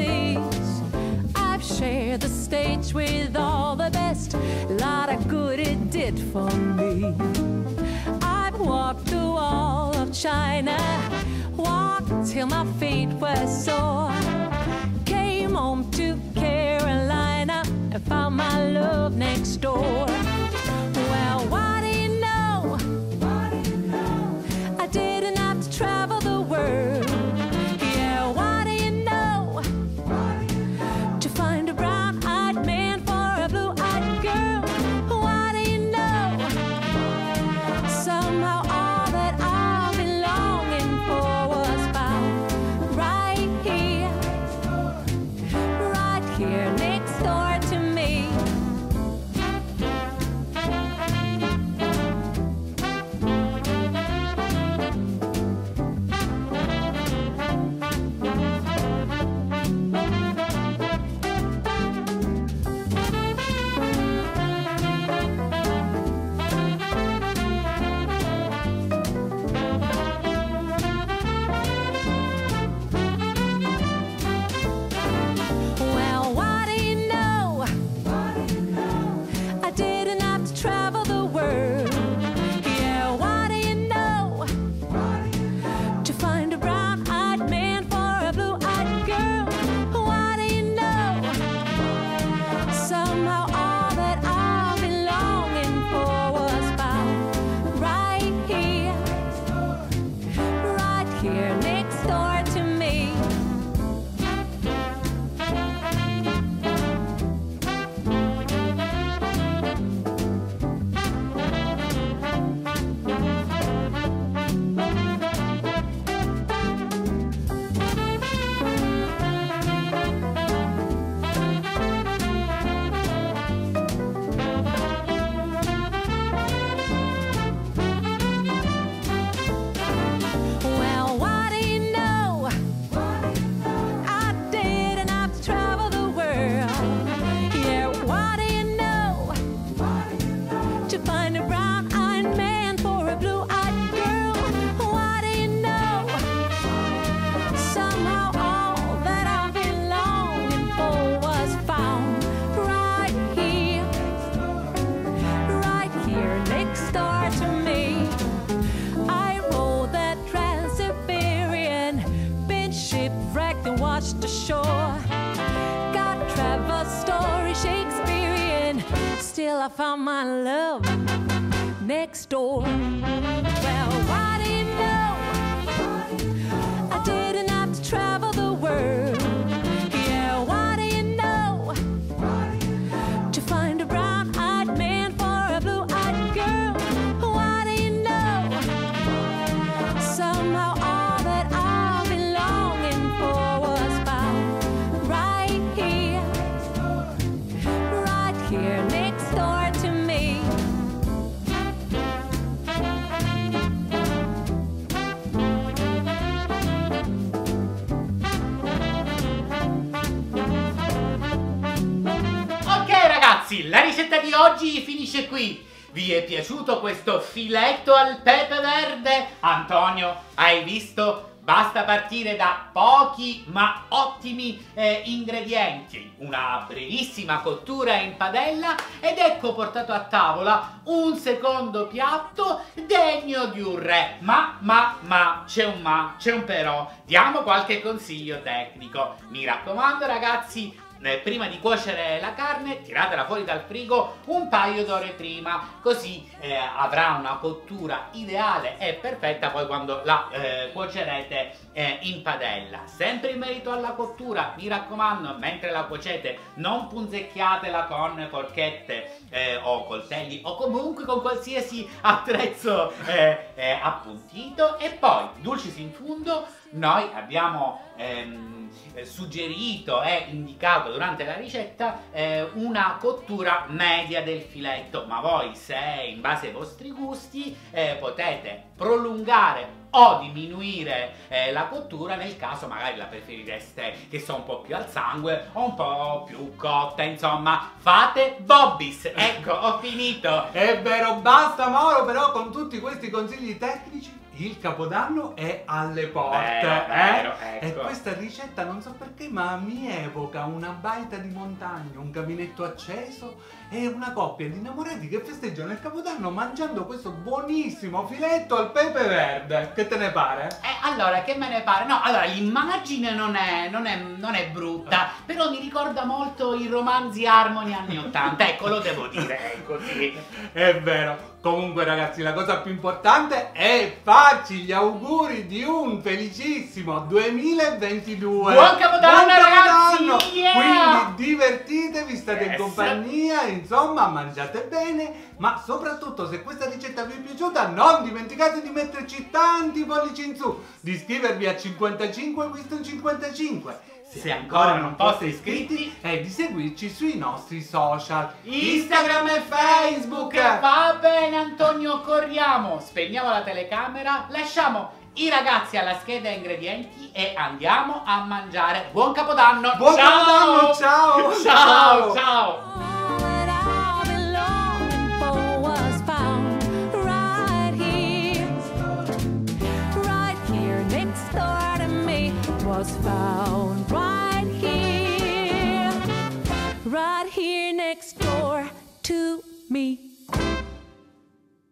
I've shared the stage with all the best, lot of good it did for me. I've walked the wall of China, walked till my feet were sore. Came home to Carolina and found my love next door. To find washed ashore. Got Trevor's story Shakespearean, still I found my love next door. Well, oggi finisce qui. Vi è piaciuto questo filetto al pepe verde? Antonio, hai visto? Basta partire da pochi ma ottimi eh, ingredienti, una brevissima cottura in padella ed ecco portato a tavola un secondo piatto degno di un re. Ma, ma, ma, c'è un ma, c'è un però, diamo qualche consiglio tecnico. Mi raccomando ragazzi, prima di cuocere la carne tiratela fuori dal frigo un paio d'ore prima così eh, avrà una cottura ideale e perfetta poi quando la eh, cuocerete eh, in padella. Sempre in merito alla cottura mi raccomando mentre la cuocete non punzecchiatela con forchette eh, o coltelli o comunque con qualsiasi attrezzo eh, eh, appuntito. E poi dulcis in fundo noi abbiamo ehm, eh, suggerito e indicato durante la ricetta eh, una cottura media del filetto. Ma voi se in base ai vostri gusti eh, potete prolungare o diminuire eh, la cottura nel caso magari la preferireste che sia un po' più al sangue o un po' più cotta insomma. Fate bobbis. Ecco ho finito. È vero, basta Mauro, però con tutti questi consigli tecnici il capodanno è alle porte. Vero, eh? vero, E ecco. questa ricetta non so perché, ma mi evoca una baita di montagna, un caminetto acceso e una coppia di innamorati che festeggiano il capodanno mangiando questo buonissimo filetto al pepe verde. Che te ne pare? Eh, allora, che me ne pare? No, allora, l'immagine non è, non è- non è brutta, però mi ricorda molto i romanzi Harmony anni 80, ecco, lo devo dire, è così. È vero. Comunque ragazzi, la cosa più importante è farci gli auguri di un felicissimo 2022. Buon Capodanno, Capodanno! ragazzi! Yeah! Quindi divertitevi, state in Yes. compagnia, insomma, mangiate bene, ma soprattutto se questa ricetta vi è piaciuta, non dimenticate di metterci tanti pollici in su, di iscrivervi a 55 Wisdom 55. Se ancora non foste iscritti, e di seguirci sui nostri social Instagram e Facebook. Va bene, Antonio, corriamo. Spegniamo la telecamera, lasciamo i ragazzi alla scheda ingredienti e andiamo a mangiare. Buon Capodanno! Buon ciao! Capodanno, ciao! Ciao, Ciao! ciao! Was found